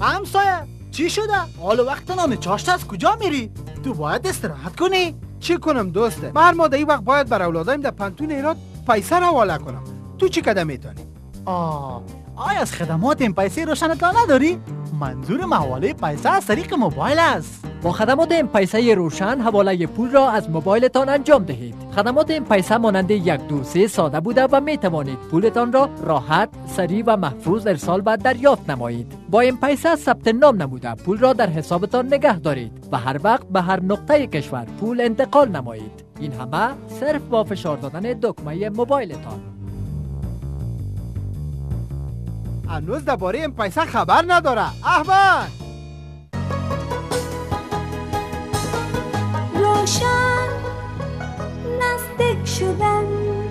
همسایه چی شده حال وقت نامه چاشت از کجا میری تو باید استراحت کنی چی کنم دوسته من ما این وقت باید بر اولادایم در پنتون ایراد پیسه حواله کنم تو چی کده می‌تونی آه آیا از خدمات این پیسه روشنتان نداری منظور محواله پیسه از طریق موبایل است با خدمات این پیسه روشن حواله پول را از موبایلتان انجام دهید. خدمات این پیسه مانند یک دو سه ساده بوده و می توانید پولتان را راحت سریع و محفوظ ارسال و دریافت نمایید. با این پیسه ثبت نام نموده پول را در حسابتان نگه دارید و هر وقت به هر نقطه کشور پول انتقال نمایید. این همه صرف با فشار دادن دکمه موبایلتان. هنوز درباره پیسه خبر نداره. احمد! नस्तिक्षुगन्